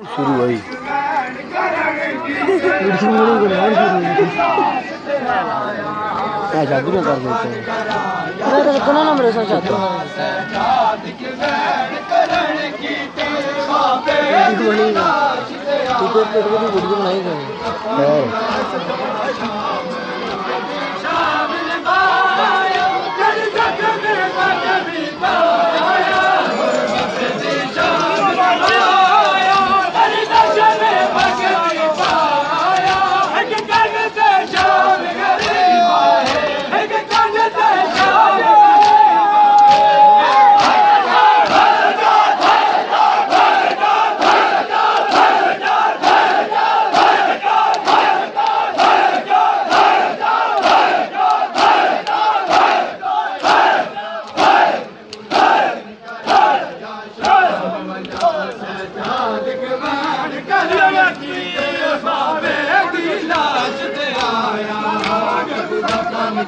शुरू हुई। क्या जादू ना कर देते हैं तो। मैं तो कौन ना मेरे साथ जाता हूँ तू तो पेट को भी गुड़गुड़ नहीं करें और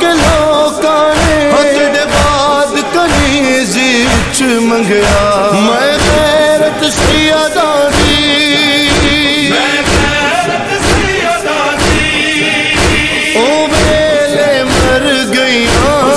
کے لوکاں نے ہتھڑے بعد کنیزی چ منگیا۔ میں غیرت سی آزادی۔ او ویلے مر گئیاں۔